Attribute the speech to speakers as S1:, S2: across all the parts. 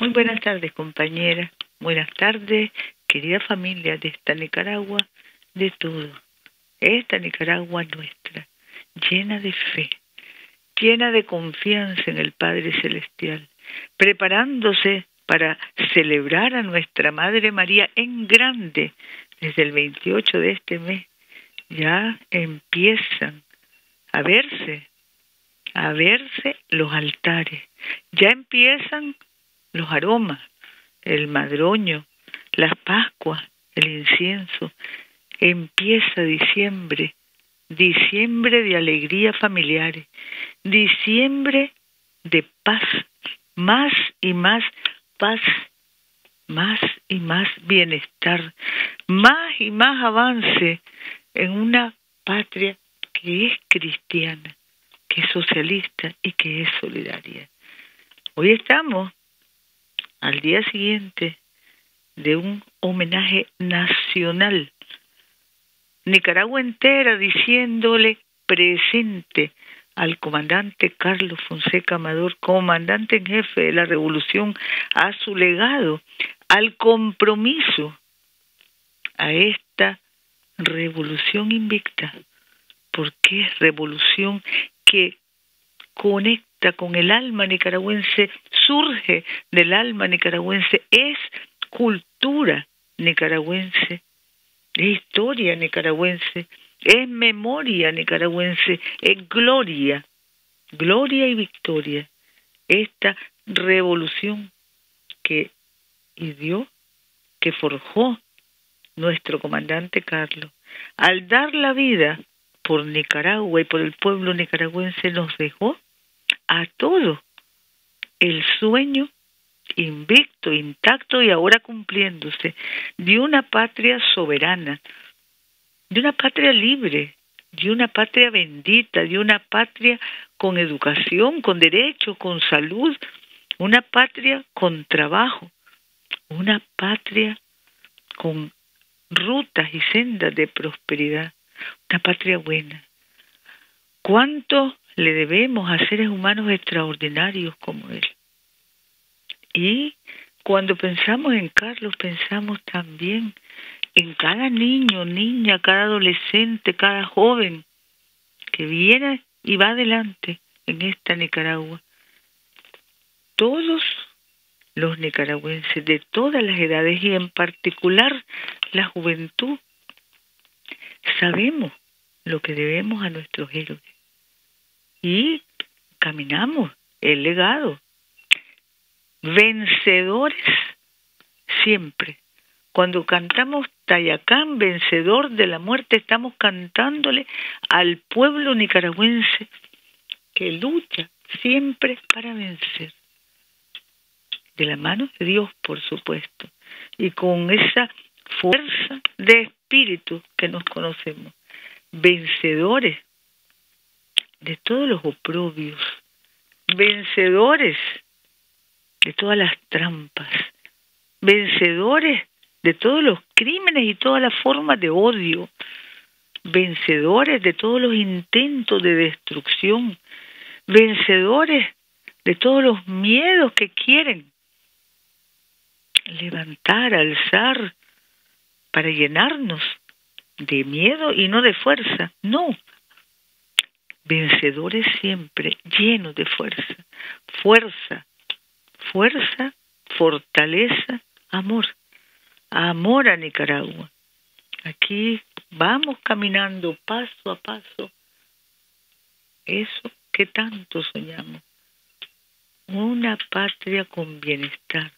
S1: Muy buenas tardes, compañera. Buenas tardes, querida familia de esta Nicaragua, de todo. Esta Nicaragua nuestra, llena de fe, llena de confianza en el Padre Celestial, preparándose para celebrar a nuestra Madre María en grande desde el 28 de este mes. Ya empiezan a verse, a verse los altares, ya empiezan los aromas, el madroño, las pascuas, el incienso. Empieza diciembre, diciembre de alegría familiares, diciembre de paz, más y más paz, más y más bienestar, más y más avance en una patria que es cristiana, que es socialista y que es solidaria. Hoy estamos al día siguiente de un homenaje nacional. Nicaragua entera diciéndole presente al comandante Carlos Fonseca Amador, comandante en jefe de la revolución, a su legado, al compromiso, a esta revolución invicta, porque es revolución que conecta con el alma nicaragüense, surge del alma nicaragüense, es cultura nicaragüense, es historia nicaragüense, es memoria nicaragüense, es gloria, gloria y victoria. Esta revolución que dio, que forjó nuestro comandante Carlos, al dar la vida por Nicaragua y por el pueblo nicaragüense, nos dejó a todo el sueño invicto, intacto y ahora cumpliéndose de una patria soberana, de una patria libre, de una patria bendita, de una patria con educación, con derechos, con salud, una patria con trabajo, una patria con rutas y sendas de prosperidad, una patria buena. ¿Cuánto le debemos a seres humanos extraordinarios como él? Y cuando pensamos en Carlos, pensamos también en cada niño, niña, cada adolescente, cada joven que viene y va adelante en esta Nicaragua. Todos los nicaragüenses de todas las edades y en particular la juventud sabemos lo que debemos a nuestros héroes y caminamos el legado vencedores siempre. Cuando cantamos Tayacán, vencedor de la muerte, estamos cantándole al pueblo nicaragüense que lucha siempre para vencer. De la mano de Dios, por supuesto, y con esa fuerza de espíritu que nos conocemos, vencedores de todos los oprobios, vencedores de todas las trampas, vencedores de todos los crímenes y todas las formas de odio, vencedores de todos los intentos de destrucción, vencedores de todos los miedos que quieren levantar, alzar, para llenarnos de miedo y no de fuerza, no, vencedores siempre, llenos de fuerza, fuerza fuerza, fortaleza, amor. Amor a Nicaragua. Aquí vamos caminando paso a paso. Eso que tanto soñamos. Una patria con bienestar.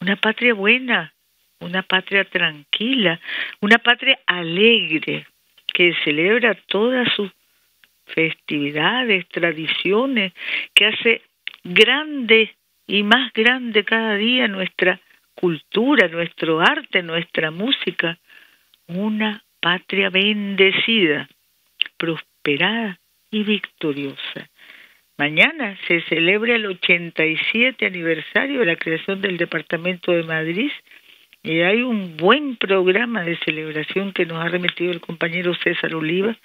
S1: Una patria buena. Una patria tranquila. Una patria alegre que celebra todas sus festividades, tradiciones, que hace grande y más grande cada día nuestra cultura, nuestro arte, nuestra música, una patria bendecida, prosperada y victoriosa. Mañana se celebra el 87 aniversario de la creación del Departamento de Madrid y hay un buen programa de celebración que nos ha remitido el compañero César Oliva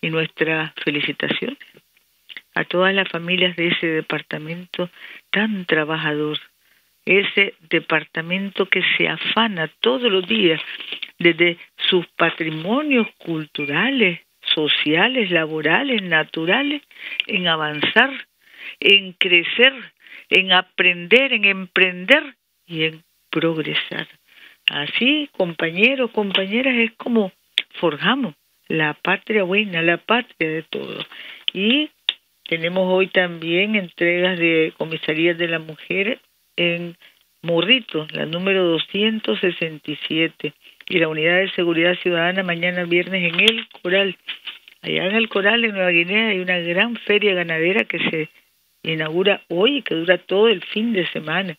S1: y nuestra felicitación a todas las familias de ese departamento tan trabajador, ese departamento que se afana todos los días desde sus patrimonios culturales, sociales, laborales, naturales, en avanzar, en crecer, en aprender, en emprender y en progresar. Así, compañeros, compañeras, es como forjamos la patria buena, la patria de todos. Y tenemos hoy también entregas de comisarías de la mujer en Morrito, la número 267, y la unidad de seguridad ciudadana mañana viernes en el Coral. Allá en el Coral, en Nueva Guinea, hay una gran feria ganadera que se inaugura hoy y que dura todo el fin de semana.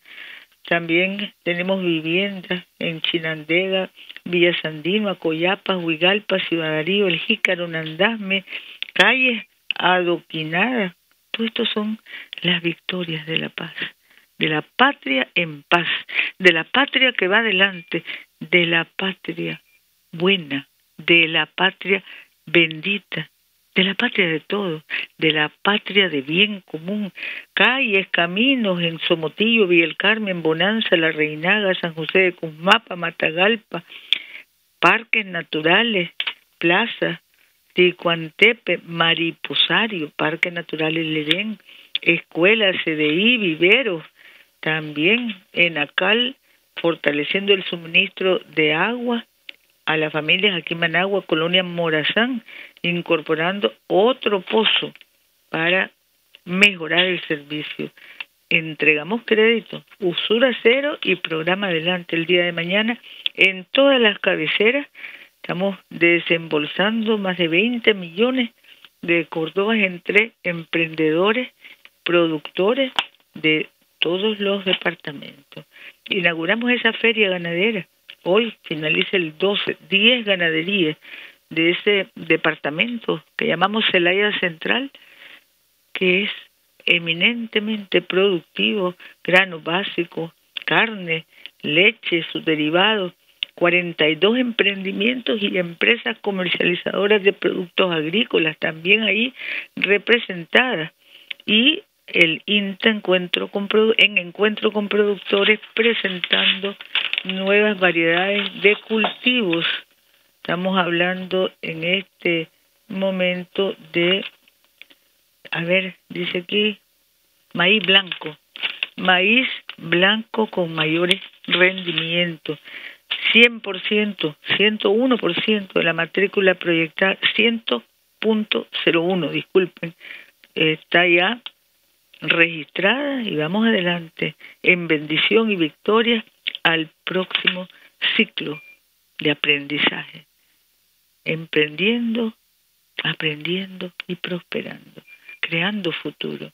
S1: También tenemos viviendas en Chinandega, Villa Sandino, Acoyapa, Huigalpa, Ciudad Darío, El Jícaro, Nandasme, calles adoquinadas. Todo esto son las victorias de la paz, de la patria en paz, de la patria que va adelante, de la patria buena, de la patria bendita, de la patria de todos, de la patria de bien común, calles, caminos en Somotillo, Villa Carmen, Bonanza, La Reinaga, San José de Cusmapa, Matagalpa, parques naturales, plazas, Ticuantepe, Mariposario, Parque Natural El Edén, escuelas, CDI, viveros, también en Acal, fortaleciendo el suministro de agua a las familias aquí en Managua, Colonia Morazán, incorporando otro pozo para mejorar el servicio. Entregamos crédito, usura cero y programa adelante el día de mañana en todas las cabeceras. Estamos desembolsando más de 20 millones de cordobas entre emprendedores, productores de todos los departamentos. Inauguramos esa feria ganadera. Hoy finaliza el 12, 10 ganaderías de ese departamento que llamamos Celaya Central, que es eminentemente productivo, grano básico, carne, leche, sus derivados, 42 emprendimientos y empresas comercializadoras de productos agrícolas también ahí representadas. Y el INTA encuentro con, en encuentro con productores presentando nuevas variedades de cultivos. Estamos hablando en este momento de, a ver, dice aquí, maíz blanco, maíz blanco con mayores rendimientos. 100%, 101% de la matrícula proyectada, 100.01, disculpen, está ya registrada y vamos adelante en bendición y victoria al próximo ciclo de aprendizaje, emprendiendo, aprendiendo y prosperando, creando futuro.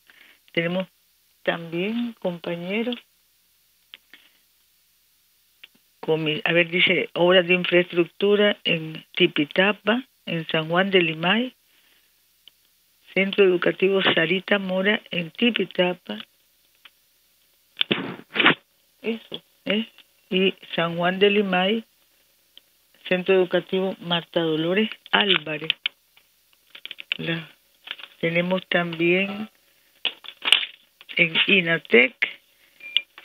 S1: Tenemos también compañeros, a ver, dice, obras de infraestructura en Tipitapa, en San Juan de Limay, Centro Educativo Sarita Mora en Tipitapa. Eso, ¿eh? Y San Juan de Limay, Centro Educativo Marta Dolores Álvarez. Tenemos también en INATEC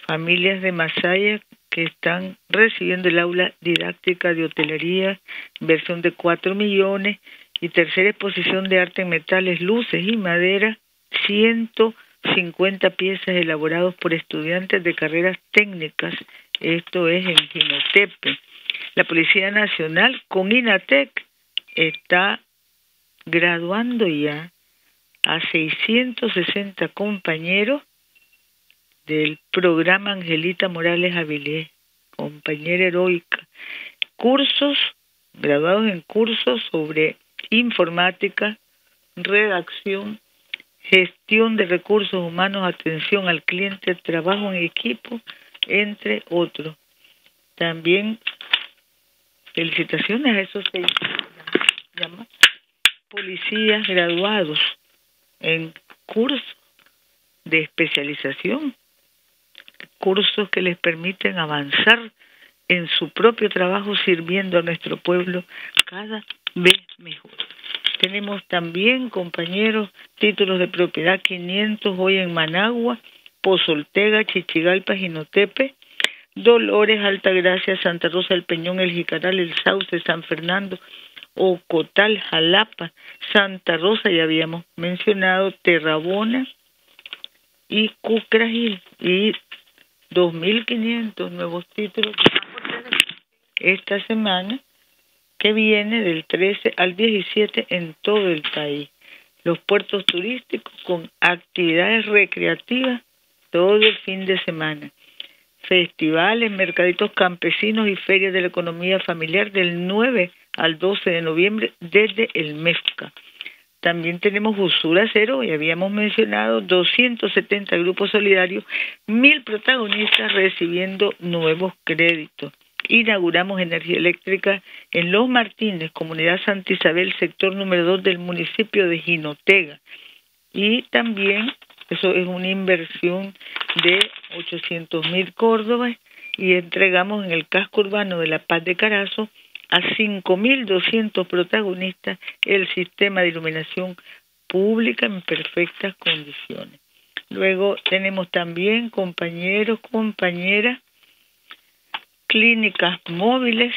S1: familias de Masaya que están recibiendo el aula didáctica de hotelería, inversión de 4 millones y tercera exposición de arte en metales, luces y madera, 150 piezas elaboradas por estudiantes de carreras técnicas, esto es en Ginotepe. La Policía Nacional con INATEC está graduando ya a 660 compañeros del programa Angelita Morales Avilés, compañera heroica. Cursos, graduados en cursos sobre informática, redacción, gestión de recursos humanos, atención al cliente, trabajo en equipo, entre otros. También felicitaciones a esos seis policías graduados en cursos de especialización, cursos que les permiten avanzar en su propio trabajo sirviendo a nuestro pueblo cada vez mejor. Tenemos también, compañeros, títulos de propiedad 500 hoy en Managua, Pozoltega, Chichigalpa, Jinotepe, Dolores, Altagracia, Santa Rosa del Peñón, El Jicaral, El Sauce, San Fernando, Ocotal, Jalapa, Santa Rosa, ya habíamos mencionado, Terrabona y Cucragil y 2.500 nuevos títulos esta semana que viene del 13 al 17 en todo el país. Los puertos turísticos con actividades recreativas todo el fin de semana. Festivales, mercaditos campesinos y ferias de la economía familiar del 9 al 12 de noviembre desde el MEFCA. También tenemos Usura Cero, y habíamos mencionado 270 grupos solidarios, mil protagonistas recibiendo nuevos créditos. Inauguramos energía eléctrica en Los Martínez, comunidad Santa Isabel, sector número 2 del municipio de Jinotega. Y también, eso es una inversión de 800 mil córdobas, y entregamos en el casco urbano de La Paz de Carazo a 5.200 protagonistas el sistema de iluminación pública en perfectas condiciones. Luego tenemos también compañeros, compañeras, clínicas móviles,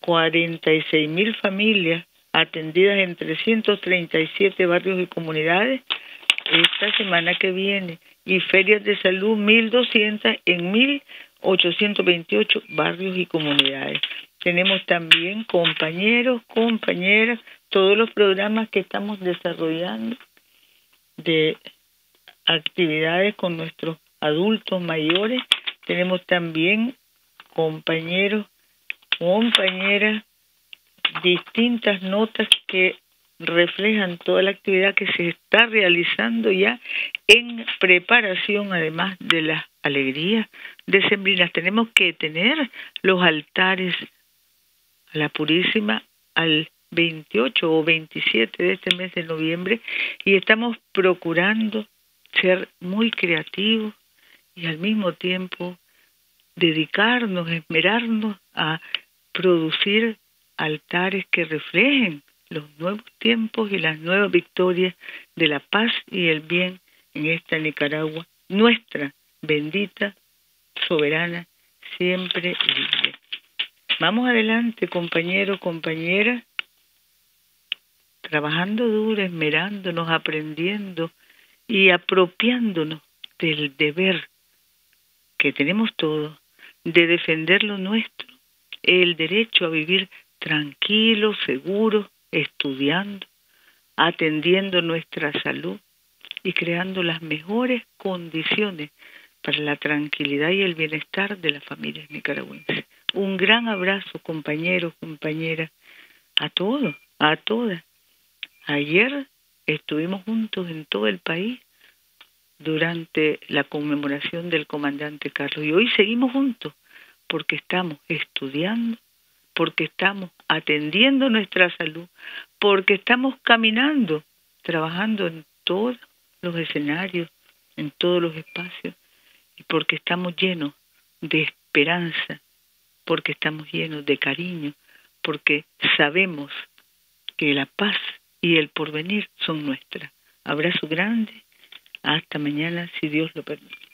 S1: 46.000 familias atendidas en 337 barrios y comunidades esta semana que viene y ferias de salud 1.200 en 1.000 828 barrios y comunidades. Tenemos también compañeros, compañeras, todos los programas que estamos desarrollando de actividades con nuestros adultos mayores. Tenemos también compañeros, compañeras, distintas notas que reflejan toda la actividad que se está realizando ya en preparación, además de las alegrías decembrinas. Tenemos que tener los altares a la Purísima al 28 o 27 de este mes de noviembre y estamos procurando ser muy creativos y al mismo tiempo dedicarnos, esmerarnos a producir altares que reflejen los nuevos tiempos y las nuevas victorias de la paz y el bien en esta Nicaragua, nuestra bendita, soberana, siempre libre. Vamos adelante, compañeros, compañeras, trabajando duro, esmerándonos, aprendiendo y apropiándonos del deber que tenemos todos de defender lo nuestro, el derecho a vivir tranquilo, seguro, estudiando, atendiendo nuestra salud y creando las mejores condiciones para la tranquilidad y el bienestar de las familias nicaragüenses. Un gran abrazo, compañeros, compañeras, a todos, a todas. Ayer estuvimos juntos en todo el país durante la conmemoración del comandante Carlos y hoy seguimos juntos porque estamos estudiando, porque estamos atendiendo nuestra salud, porque estamos caminando, trabajando en todos los escenarios, en todos los espacios, y porque estamos llenos de esperanza, porque estamos llenos de cariño, porque sabemos que la paz y el porvenir son nuestras. Abrazo grande, hasta mañana si Dios lo permite.